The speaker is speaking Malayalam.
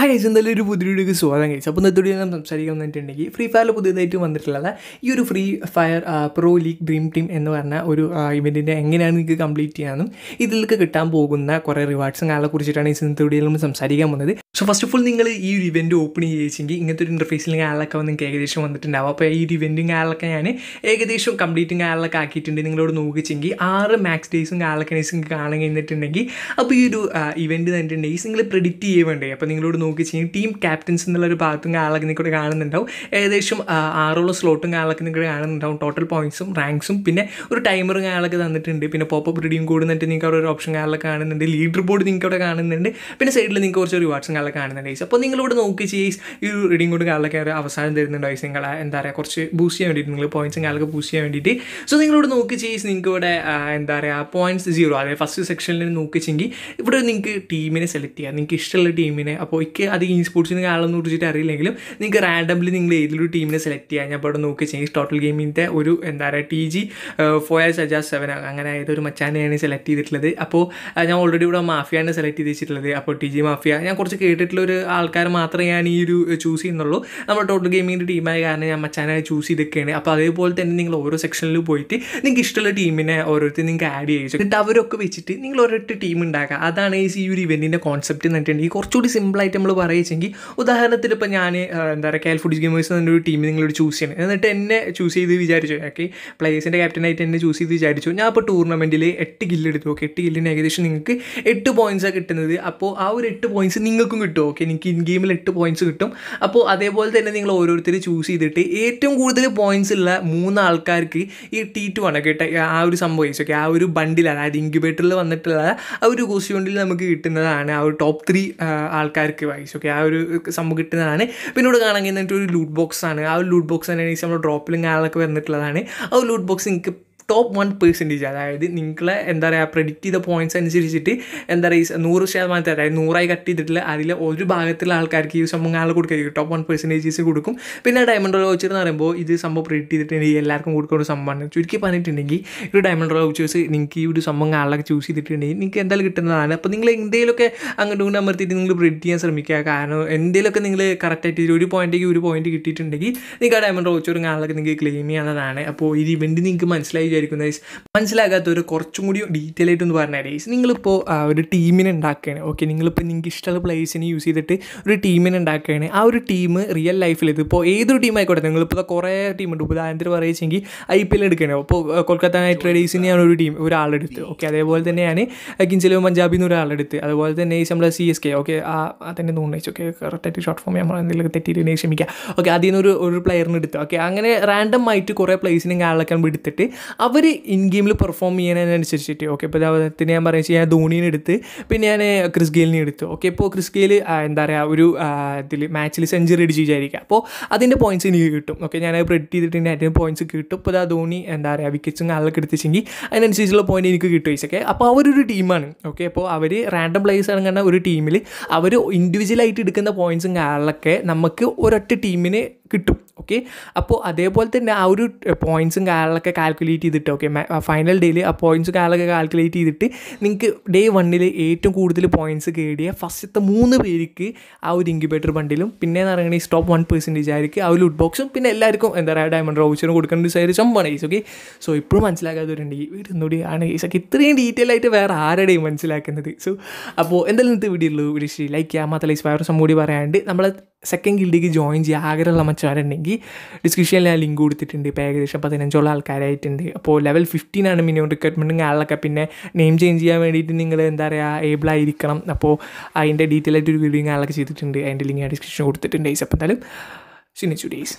ആ കഴിച്ച് എന്തായാലും ഒരു പുതിയ വീഡിയോക്ക് സ്വാഗതം കഴിച്ചു അപ്പോൾ ഇന്നത്തെ വീഡിയോ ഞാൻ സംസാരിക്കാൻ വന്നിട്ടുണ്ടെങ്കിൽ ഫ്രീ ഫയറിൽ പുതിയതായിട്ട് വന്നിട്ടുള്ളത് ഈ ഒരു free fire pro league dream team എന്ന് പറഞ്ഞ ഒരു ഇവന്റിന്റെ എങ്ങനെയാണ് നിങ്ങൾക്ക് കംപ്ലീറ്റ് ചെയ്യാനും ഇതിലേക്ക് കിട്ടാൻ പോകുന്ന കുറേ റിവാർഡ്സും കാര്യങ്ങളെ കുറിച്ചിട്ടാണ് ഈ ഇന്നത്തെ നമ്മൾ സംസാരിക്കാൻ പോകുന്നത്. സോ ഫസ്റ്റ് ഓഫ് ഓൾ നിങ്ങൾ ഈ ഒരു ഇവന്റ് ഓപ്പൺ ചെയ്യിച്ചെങ്കിൽ ഇങ്ങനത്തെ ഒരു ഇന്റർഫേസിൽ ആളൊക്കെ നിങ്ങൾക്ക് ഏകദേശം വന്നിട്ടുണ്ടാവും. അപ്പോൾ ഈ ഒരു ഇവന്റും ആളൊക്കെ ഞാൻ ഏകദേശം കംപ്ലീറ്റും ആളൊക്കെ ആക്കിയിട്ടുണ്ട് നിങ്ങളോട് നോക്കിച്ചെങ്കിൽ ആറ് മാക്സ് ഡേയ്സും ആളൊക്കെ നിങ്ങൾക്ക് കാണാൻ കഴിഞ്ഞിട്ടുണ്ടെങ്കിൽ അപ്പോൾ ഈ ഒരു ഇവന്റ് തന്നിട്ടുണ്ടെങ്കിൽ നിങ്ങൾ പ്രെഡിക്റ്റ് ചെയ്യേണ്ടേ. അപ്പോൾ നിങ്ങളോട് നോക്കിച്ചെങ്കിൽ ടീം ക്യാപ്റ്റൻസ് എന്നുള്ളൊരു ഭാഗത്തും ആളൊക്കെ നിങ്ങൾക്കൂടെ കാണുന്നുണ്ടാവും. ഏകദേശം ആറോളം സ്ലോട്ടും ആളൊക്കെ നിങ്ങൾക്ക് കാണുന്നുണ്ടാവും. ടോട്ടൽ പോയിന്റ്സും റാങ്ക്സും പിന്നെ ഒരു ടൈമറും ആളൊക്കെ തന്നിട്ടുണ്ട്. പിന്നെ പോപ്പ് റീഡിയും കൂടുന്നിട്ട് നിങ്ങൾക്ക് അവിടെ ഒരു ഓപ്ഷൻ ആളൊക്കെ കാണുന്നുണ്ട്. ലീഡർ ബോർഡ് നിങ്ങൾക്ക് അവിടെ കാണുന്നുണ്ട്. പിന്നെ സൈഡിൽ നിങ്ങൾക്ക് കുറച്ച് റിവാർഡ്സും ആളൊക്കെ കാണുന്നുണ്ട് ഈസ് അപ്പോൾ നിങ്ങളിവിടെ നോക്കി ചെയ്സ് ഈ റീഡിങ് കൂടെ ആളൊക്കെ ഒരു അവസാനം തരുന്നുണ്ട് guys. നിങ്ങളെ എന്താ പറയുക കുറച്ച് ബൂസ്റ്റ് ചെയ്യാൻ വേണ്ടിയിട്ട് നിങ്ങൾ പോയിന്റ്സും ആളൊക്കെ ബൂസ്റ്റ് ചെയ്യാൻ വേണ്ടിയിട്ട്. സോ നിങ്ങളിവിടെ നോക്കി ചെയ്സ് നിങ്ങൾക്ക് ഇവിടെ എന്താ പറയുക പോയിന്റ്സ് സീറോ അതായത് ഫസ്റ്റ് സെക്ഷനിൽ നോക്കിച്ചെങ്കിൽ ഇവിടെ നിങ്ങൾക്ക് ടീമിനെ സെലക്ട് ചെയ്യാം. നിങ്ങൾക്ക് ഇഷ്ടമുള്ള ടീമിനെ അപ്പോൾ എനിക്ക് അധികം ഈ സ്പോർട്സിന് ആളൊന്നും കുറിച്ചിട്ട് അറിയില്ലെങ്കിലും നിങ്ങൾക്ക് റാൻഡംലി നിങ്ങൾ ഏതൊരു ടീമിനെ സെലക്ട് ചെയ്യാം. ഞാൻ ഇപ്പോൾ നോക്കി ചേഞ്ച് ടോട്ടൽ ഗെയിമിന്റെ ഒരു എന്താ പറയുക ടി ജി ഫോയ സജാ സെവൻ അങ്ങനെ ഏതൊരു മച്ചാനെയാണ് സെലക്ട് ചെയ്തിട്ടുള്ളത്. അപ്പോൾ ഞാൻ ഓൾറെഡി ഇവിടെ മാഫിയാണ് സെലക്ട് ചെയ്ത് വെച്ചിട്ടുള്ളത്. അപ്പോൾ ടി ജി മാഫിയ. ഞാൻ കുറച്ച് കേട്ടിട്ടുള്ള ഒരു ആൾക്കാർ മാത്രമേ ഞാൻ ഈ ഒരു ചൂസ് ചെയ്യുന്നുള്ളൂ. നമ്മുടെ ടോട്ടൽ ഗെയിമിന്റെ ടീമായ കാരണം ഞാൻ മച്ചാനായി ചൂസ് ചെയ്തൊക്കെയാണ് അപ്പോൾ അതേപോലെ തന്നെ നിങ്ങൾ ഓരോ സെക്ഷനിൽ പോയിട്ട് നിങ്ങൾക്ക് ഇഷ്ടമുള്ള ടീമിനെ ഓരോരുത്തർ നിങ്ങൾക്ക് ആഡ് ചെയ്യിച്ചു എന്നിട്ട് അവരൊക്കെ വെച്ചിട്ട് നിങ്ങൾ ഒരൊറ്റ ടീം ഉണ്ടാക്കുക അതാണ് ഈ ഒരു ഇവന്റിന്റെ കോൺസെപ്റ്റ് എന്ന് പറഞ്ഞിട്ടുണ്ടെങ്കിൽ കുറച്ചുകൂടി സിമ്പിളായിട്ട് നമ്മൾ പറയിച്ചെങ്കിൽ ഉദാഹരണത്തിൽ ഇപ്പോൾ ഞാൻ എന്താ പറയുക കാൽ ഫുഡ് ഗെയിമേഴ്സ് എന്നൊരു ടീം നിങ്ങളോട് ചൂസ് ചെയ്യണം. എന്നിട്ട് എന്നെ ചൂസ് ചെയ്ത് വിചാരിച്ചു. ഓക്കെ പ്ലേയേഴ്സിന്റെ ക്യാപ്റ്റനായിട്ട് എന്നെ ചൂസ് ചെയ്ത് വിചാരിച്ചു. ഞാൻ അപ്പോൾ ടൂർണമെന്റിൽ എട്ട് കില്ല് ഓക്കെ എട്ട് കില്ലിന് ഏകദേശം നിങ്ങൾക്ക് എട്ട് പോയിൻസാണ് കിട്ടുന്നത്. അപ്പോൾ ആ ഒരു എട്ട് പോയിന്റ്സ് നിങ്ങൾക്കും കിട്ടും. ഓക്കെ എനിക്ക് ഇൻ ഗെയിമിൽ എട്ട് പോയിന്റ്സ് കിട്ടും. അപ്പോൾ അതേപോലെ തന്നെ നിങ്ങൾ ഓരോരുത്തർ ചൂസ് ചെയ്തിട്ട് ഏറ്റവും കൂടുതൽ പോയിന്റ്സ് ഉള്ള മൂന്ന് ആൾക്കാർക്ക് ഈ ടി ടു ആണ്. കേട്ടോ ആ ഒരു സംഭവം ഓക്കെ ആ ഒരു ബണ്ടിൽ അതായത് ഇൻക്യുബേറ്ററിൽ വന്നിട്ടുള്ള ആ ഒരു കോസ്റ്റ്യൂണ്ടിൽ നമുക്ക് കിട്ടുന്നതാണ് ആ ഒരു ടോപ്പ് ത്രീ ആൾക്കാർക്ക്. വൈസ് ഓക്കെ ആ ഒരു സംഭവം കിട്ടുന്നതാണ്. പിന്നെ ഇവിടെ കാണാൻ കഴിഞ്ഞിട്ട് ഒരു ലൂട്ട് ബോക്സ് ആണ്. ആ ഒരു ലൂട്ട് ബോക്സ് തന്നെ നമ്മൾ ഡ്രോപ്പിലും ആളൊക്കെ വന്നിട്ടുള്ളതാണ്. ആ ഒരു ലൂട്ട് ബോക്സ് നിങ്ങൾക്ക് ടോപ്പ് വൺ പെർസെന്റേജ് അതായത് നിങ്ങളെ എന്താ പറയുക പ്രെഡിക്റ്റ് ചെയ്ത പോയിന്റ്സ് അനുസരിച്ചിട്ട് എന്താ പറയുക നൂറ് ശതമാനത്തെ അതായത് നൂറായി കട്ട് ചെയ്തിട്ടില്ല അതിൽ ഒരു ഭാഗത്തുള്ള ആൾക്കാർക്ക് ഈ സംഭവം ആൾ കൊടുക്കുക ടോപ്പ് വൺ പെർസെന്റേജസ് കൊടുക്കും. പിന്നെ ഡയമണ്ട് റോൾ വൗച്ചർ എന്ന് പറയുമ്പോൾ ഇത് സംഭവം പ്രെഡിക്റ്റ് ചെയ്തിട്ടുണ്ടെങ്കിൽ എല്ലാവർക്കും കൊടുക്കുന്ന ഒരു സംഭവമാണ്. ചുരുക്കി പറഞ്ഞിട്ടുണ്ടെങ്കിൽ ഒരു ഡയമണ്ട് റോൾ വൗച്ചേഴ്സ് നിങ്ങൾക്ക് ഈ ഒരു സംഭവം ആളൊക്കെ ചൂസ് ചെയ്തിട്ടുണ്ടെങ്കിൽ നിങ്ങൾക്ക് എന്തായാലും കിട്ടുന്നതാണ്. അപ്പോൾ നിങ്ങൾ എന്തെങ്കിലുമൊക്കെ അങ്ങോട്ടും ഇങ്ങോട്ടും അമർത്തിയിട്ട് നിങ്ങൾ പ്രെഡിക്റ്റ് ചെയ്യാൻ ശ്രമിക്കുക. കാരണം എന്തെങ്കിലുമൊക്കെ നിങ്ങൾ കറക്റ്റായിട്ട് ഒരു പോയിന്റേക്ക് ഒരു പോയിന്റ് കിട്ടിയിട്ടുണ്ടെങ്കിൽ നിങ്ങൾക്ക് ആ ഡയമണ്ട് വൗച്ചറും ആളൊക്കെ നിങ്ങൾക്ക് ക്ലെയിം ചെയ്യാവുന്നതാണ്. അപ്പോൾ ഈ ഇവന്റ് നിങ്ങൾക്ക് മനസ്സിലായി വിചാരിക്കുന്ന ഒരു കുറച്ചും കൂടി ഡീറ്റെയിൽ ആയിട്ട് ഒന്ന് പറഞ്ഞാൽ ഗൈസ് നിങ്ങളിപ്പോൾ ആ, ഒരു ടീമിനെ ഉണ്ടാക്കുകയാണ്. ഓക്കെ നിങ്ങളിപ്പോൾ നിങ്ങൾക്ക് ഇഷ്ടമുള്ള പ്ലേസിനെ യൂസ് ചെയ്തിട്ട് ഒരു ടീമിനെ ഉണ്ടാക്കുകയാണ്. ആ ഒരു ടീം റിയൽ ലൈഫിൽ ഇതിപ്പോൾ ഏതൊരു ടീം ആയിക്കോട്ടെ നിങ്ങളിപ്പോൾ കുറേ ടീമുണ്ട് ഉദാഹരണത്തിന് പറയുകയെങ്കിൽ ഐ പി എൽ എടുക്കുകയാണ്. അപ്പോൾ കൊൽക്കത്ത നൈറ്റ് റൈഡേഴ്സിന് ഞാൻ ഒരു ടീം ഒരാളെടുത്ത് ഓക്കെ അതേപോലെ തന്നെ ഞാൻ കിഞ്ചലോ പഞ്ചാബിൽ നിന്ന് ഒരാളെടുത്ത് അതുപോലെ തന്നെ നമ്മളെ സി എസ് കെ ഓക്കെ ആ തന്നെ തോന്നിച്ചു ഓക്കെ കറക്റ്റായിട്ട് ഷോർട്ട് ഫോം നമ്മൾ എന്തെങ്കിലും തെറ്റിയിട്ടുണ്ടെങ്കിൽ ക്ഷമിക്കുക ഓക്കെ അതിൽ നിന്ന് ഒരു ഒരു പ്ലെയറിന് എടുത്ത്. ഓക്കെ അങ്ങനെ റാൻഡം ആയിട്ട് കുറേ പ്ലേസിനും ആളൊക്കെ എടുത്തിട്ട് അവർ ഇൻ ഗെയിമിൽ പെർഫോം ചെയ്യുന്നതിനനുസരിച്ചിട്ട് ഓക്കെ ഇപ്പോൾ ഉദാഹരണത്തിന് ഞാൻ പറയുക ഞാൻ ധോണീനെ എടുത്ത് പിന്നെ ഞാൻ ക്രിസ് ഗെയിലിനെ എടുത്തു ഓക്കെ ഇപ്പോൾ ക്രിസ് ഗെയിൽ എന്താ പറയുക ഒരു ഇതിൽ മാച്ചിൽ സെഞ്ചുറി അടിച്ച് വിചാരിക്കുക. അപ്പോൾ അതിന്റെ പോയിന്റ്സ് എനിക്ക് കിട്ടും ഓക്കെ ഞാൻ പ്രെഡിക്റ്റ് ചെയ്തിട്ടുണ്ടെങ്കിൽ അതിന്റെ പോയിന്റ്സ് കിട്ടും. ഇപ്പോൾ ആ ധോണി എന്താ പറയുക വിക്കറ്റ്സും ആളൊക്കെ എടുത്തിച്ചെങ്കിൽ അതിനനുസരിച്ചുള്ള പോയിന്റ് എനിക്ക് കിട്ടും ഓക്കെ അപ്പോൾ അവരൊരു ടീമാണ് ഓക്കെ അപ്പോൾ അവർ റാൻഡം പ്ലേയേഴ്സ് കണ്ട ഒരു ടീമിൽ അവർ ഇൻഡിവിജ്വലായിട്ട് എടുക്കുന്ന പോയിന്റ്സും കാലൊക്കെ നമുക്ക് ഒരൊറ്റ ടീമിന് കിട്ടും ഓക്കെ അപ്പോൾ അതേപോലെ തന്നെ ആ ഒരു പോയിൻസും കാര്യങ്ങളൊക്കെ കാൽക്കുലേറ്റ് ചെയ്തിട്ട് ഓക്കെ ഫൈനൽ ഡേയിൽ ആ പോയിൻസും കാര്യങ്ങളൊക്കെ കാൽക്കുലേറ്റ് ചെയ്തിട്ട് നിങ്ങൾക്ക് ഡേ വണ്ണിൽ ഏറ്റവും കൂടുതൽ പോയിൻസ് കേടിയ ഫസ്റ്റത്തെ മൂന്ന് പേർക്ക് ആ ഒരു ഇൻക്യുബേറ്റർ ബണ്ടിലും പിന്നെ എന്ന് പറയുകയാണെങ്കിൽ സ്റ്റോപ്പ് വൺ പെർസെന്റേജ് ആയിരിക്കും ആ ഒരു ലുഡ് ബോക്സും പിന്നെ എല്ലാവർക്കും എന്താ പറയുക ഡയമണ്ട് റൗച്ചറും കൊടുക്കേണ്ട ഒരു സംഭവമാണ് ഈസ് ഓക്കെ സോ ഇപ്പോഴും മനസ്സിലാക്കാത്തവരുണ്ട് ഈ ഒന്നുകൂടി ആണ് ഈസൊക്കെ ഇത്രയും ഡീറ്റെയിൽ ആയിട്ട് വേറെ ആരുടെയും മനസ്സിലാക്കുന്നത്? സോ അപ്പോൾ എന്തായാലും ഇന്നത്തെ വീഡിയോ ഉള്ളൂ. വീഡിയോ ലൈക്ക് ചെയ്യാൻ മാത്രമല്ല ഈ സംഭവം കൂടി പറയാണ്ട് നമ്മളെ സെക്കൻഡ് ഗിൽഡിക്ക് ജോയിൻ ചെയ്യാൻ ആഗ്രഹമുള്ള മച്ചാരുണ്ടെങ്കിൽ ഡിസ്ക്രിപ്ഷനിൽ ഞാൻ ലിങ്ക് കൊടുത്തിട്ടുണ്ട്. ഇപ്പോൾ ഏകദേശം പതിനഞ്ചോളം ആൾക്കാരായിട്ടുണ്ട്. അപ്പോൾ ലെവൽ ഫിഫ്റ്റീൻ ആണ് മിനിമം റിക്രൂട്ട്മെന്റ് ആളൊക്കെ പിന്നെ നെയിം ചേഞ്ച് ചെയ്യാൻ വേണ്ടിയിട്ട് നിങ്ങൾ എന്താ പറയുക ഏബിൾ ആയിരിക്കണം. അപ്പോൾ അതിന്റെ ഡീറ്റെയിൽ ആയിട്ട് ഒരു വീഡിയോ ആളൊക്കെ ചെയ്തിട്ടുണ്ട്. അതിന്റെ ലിങ്ക് ഞാൻ ഡിസ്ക്രിപ്ഷൻ കൊടുത്തിട്ടുണ്ട് അപ്പോൾ എന്തായാലും സിനിച്ചു ഡേയ്സ്